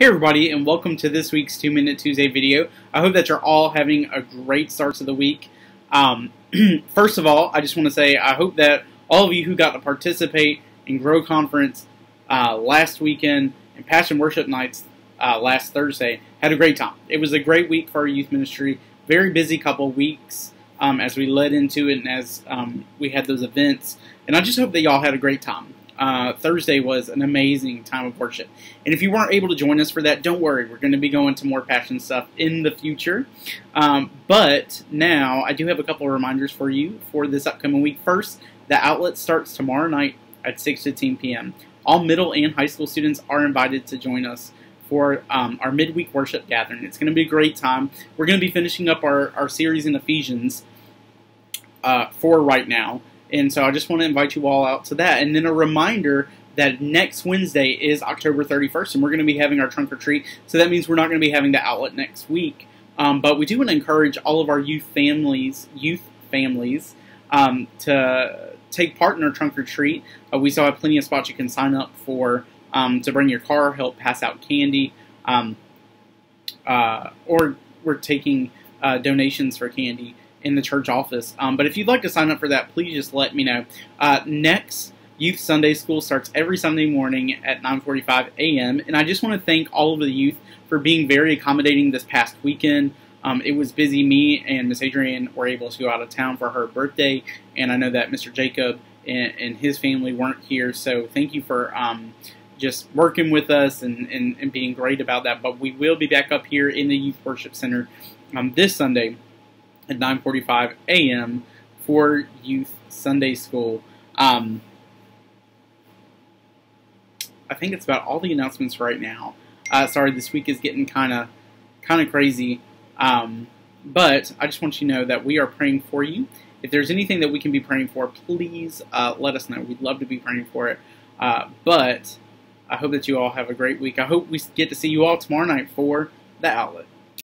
Hey everybody and welcome to this week's 2 Minute Tuesday video. I hope that you're all having a great start to the week. Um, first of all, I just want to say I hope that all of you who got to participate in Grow Conference uh, last weekend and Passion Worship Nights uh, last Thursday had a great time. It was a great week for our youth ministry. Very busy couple weeks um, as we led into it and as um, we had those events. And I just hope that y'all had a great time uh, Thursday was an amazing time of worship. And if you weren't able to join us for that, don't worry. We're going to be going to more passion stuff in the future. Um, but now I do have a couple of reminders for you for this upcoming week. First, the outlet starts tomorrow night at 6 to 10 p.m. All middle and high school students are invited to join us for um, our midweek worship gathering. It's going to be a great time. We're going to be finishing up our, our series in Ephesians uh, for right now. And so I just want to invite you all out to that. And then a reminder that next Wednesday is October 31st, and we're going to be having our trunk or treat. So that means we're not going to be having the outlet next week. Um, but we do want to encourage all of our youth families, youth families, um, to take part in our trunk or treat. Uh, we still have plenty of spots you can sign up for um, to bring your car, help pass out candy, um, uh, or we're taking uh, donations for candy in the church office. Um, but if you'd like to sign up for that, please just let me know. Uh, next Youth Sunday School starts every Sunday morning at 9:45 a.m. And I just want to thank all of the youth for being very accommodating this past weekend. Um, it was busy. Me and Miss Adrienne were able to go out of town for her birthday, and I know that Mr. Jacob and, and his family weren't here. So thank you for um, just working with us and, and, and, being great about that. But we will be back up here in the Youth Worship Center um, this Sunday at 9:45 a.m. for Youth Sunday School. Um, I think it's about all the announcements right now. Uh, sorry, this week is getting kind of kind of crazy, um, but I just want you to know that we are praying for you. If there's anything that we can be praying for, please uh, let us know. We'd love to be praying for it. Uh, but I hope that you all have a great week. I hope we get to see you all tomorrow night for the outlet.